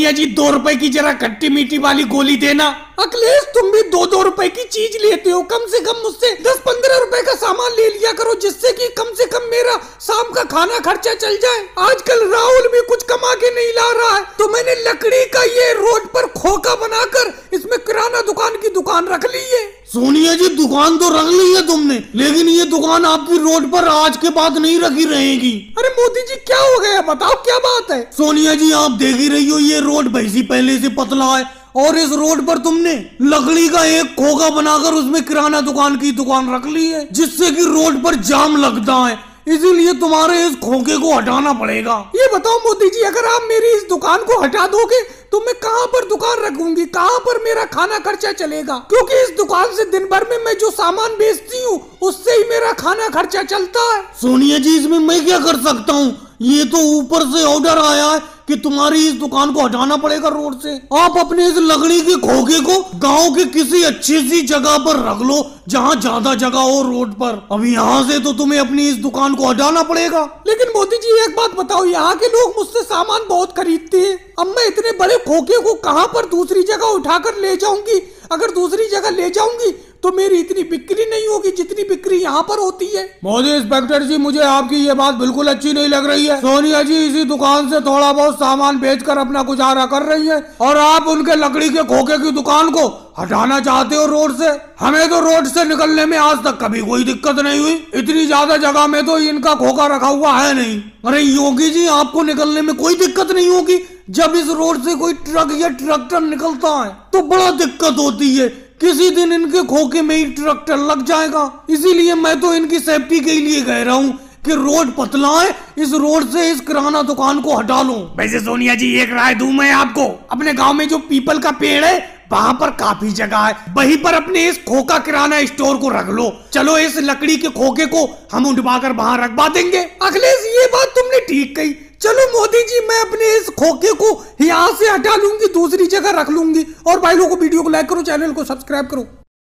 सोनिया जी, दो रुपए की जरा खट्टी मीठी वाली गोली देना। अखिलेश, तुम भी दो दो रुपए की चीज़ लेते हो। कम से कम मुझसे दस पंद्रह रुपए का सामान ले लिया करो, जिससे कि कम से कम मेरा शाम का खाना खर्चा चल जाए। आजकल राहुल कमा के नहीं ला रहा है। तो मैंने लकड़ी का ये रोड पर खोखा बनाकर इसमें किराना दुकान की दुकान रख ली है। सोनिया जी दुकान तो रख ली है तुमने लेकिन ये दुकान आपकी रोड पर आज के बाद नहीं रखी रहेगी। अरे मोदी जी क्या हो गया बताओ क्या बात है? सोनिया जी आप देख ही रही हो ये रोड भैसी पहले से पतला है और इस रोड पर तुमने लकड़ी का एक खोखा बनाकर उसमें किराना दुकान की दुकान रख ली है जिससे कि रोड पर जाम लगता है। इसीलिए तुम्हारे इस खोखे को हटाना पड़ेगा। ये बताओ मोदी जी, अगर आप मेरी इस दुकान को हटा दोगे तो मैं कहाँ पर दुकान रखूँगी? कहाँ पर मेरा खाना खर्चा चलेगा? क्योंकि इस दुकान से दिन भर में मैं जो सामान बेचती हूँ, उससे ही मेरा खाना खर्चा चलता है। सोनिया जी, इसमें मैं क्या कर सकता हूँ? ये तो ऊपर से ऑर्डर आया है। कि तुम्हारी इस दुकान को हटाना पड़ेगा रोड से। आप अपने इस लकड़ी के खोखे को गाँव के किसी अच्छी सी जगह पर रख लो, जहाँ ज़्यादा जगह हो रोड पर। अब यहाँ से तो तुम्हें अपनी इस दुकान को हटाना पड़ेगा। लेकिन मोदी जी, एक बात बताओ, यहाँ के लोग मुझसे सामान बहुत खरीदते हैं। अब मैं इतने बड़े खोखे को कहाँ पर दूसरी जगह उठाकर ले जाऊँगी? अगर दूसरी जगह ले जाऊँगी तो मेरी इतनी बिक्री नहीं होगी जितनी बिक्री यहाँ पर होती है। मोदी इंस्पेक्टर जी, मुझे आपकी ये बात बिल्कुल अच्छी नहीं लग रही है। सोनिया जी इसी दुकान से थोड़ा बहुत सामान बेचकर अपना गुजारा कर रही है और आप उनके लकड़ी के खोखे की दुकान को हटाना चाहते हो रोड से? हमें तो रोड से निकलने में आज तक कभी कोई दिक्कत नहीं हुई। इतनी ज़्यादा जगह में तो इनका खोखा रखा हुआ है नहीं। अरे योगी जी, आपको निकलने में कोई दिक्कत नहीं होगी। जब इस रोड से कोई ट्रक या ट्रैक्टर निकलता है तो बड़ा दिक्कत होती है। किसी दिन इनके खोखे में ही ट्रैक्टर लग जाएगा। इसीलिए मैं तो इनकी सेफ्टी के लिए कह रहा हूँ कि रोड पतला है इस रोड से इस किराना दुकान को हटा लो। वैसे सोनिया जी, एक राय दू मैं आपको? अपने गाँव में जो पीपल का पेड़ है वहाँ पर काफ़ी जगह है। वहीं पर अपने इस खोखा किराना स्टोर को रख लो। चलो इस लकड़ी के खोखे को हम उठवा कर वहाँ रखवा देंगे। अखिलेश, ये बात तुमने ठीक कही। चलो मोदी जी, मैं अपने इस खोखे को यहाँ से हटा लूँगी, दूसरी जगह रख लूँगी। और भाई लोगों को वीडियो को लाइक करो, चैनल को सब्सक्राइब करो।